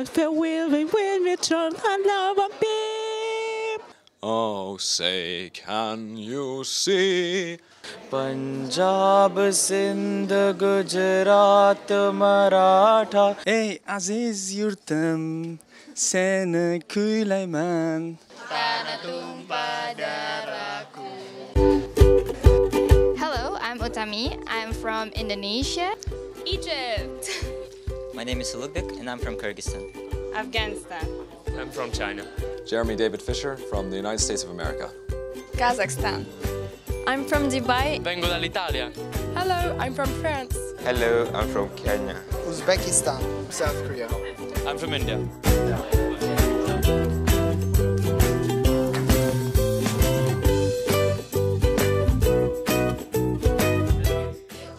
that farewell when we turn and love and be. Oh, say, can you see? Punjab Sindh Gujarat Maratha Hey, Aziz Yurtem, Sene Kulaiman. Hello, I'm Utami. I'm from Indonesia. Egypt. My name is Lubik and I'm from Kyrgyzstan. Afghanistan. I'm from China. Jeremy David Fisher from the United States of America. Kazakhstan. I'm from Dubai. Vengo dall'Italia. Hello, I'm from France. Hello, I'm from Kenya. Uzbekistan, South Korea. I'm from India.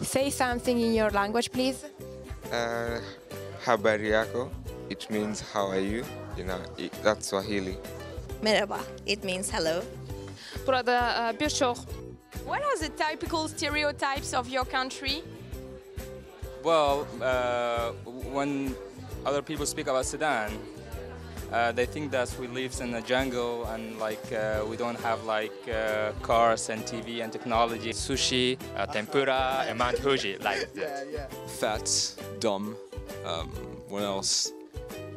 Say something in your language, please. Uh, habari yako, it means how are you, you know, it, that's Swahili. Merhaba. It means hello. Burada birçok What are the typical stereotypes of your country? Well, uh, when other people speak about Sudan, uh, they think that we live in a jungle and like uh, we don't have like uh, cars and TV and technology. Sushi, uh, tempura, and Mount Fuji, like that. Fat, dumb, um, what else?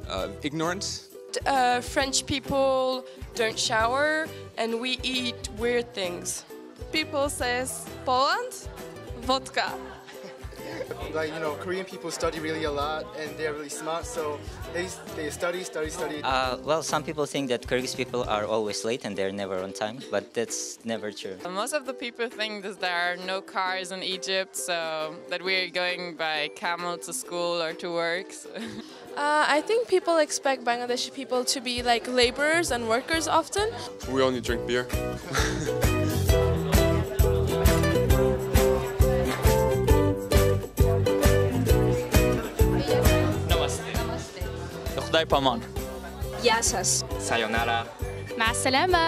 Uh, ignorant. Uh, French people don't shower and we eat weird things. People says Poland, vodka. Like, you know, Korean people study really a lot and they're really smart, so they, they study, study, study. Uh, well, some people think that Kyrgyz people are always late and they're never on time, but that's never true. Most of the people think that there are no cars in Egypt, so that we're going by camel to school or to work. so. Uh, I think people expect Bangladeshi people to be like laborers and workers often. We only drink beer. Dai Pamon. Γεια σας. Sayonara. Masalama.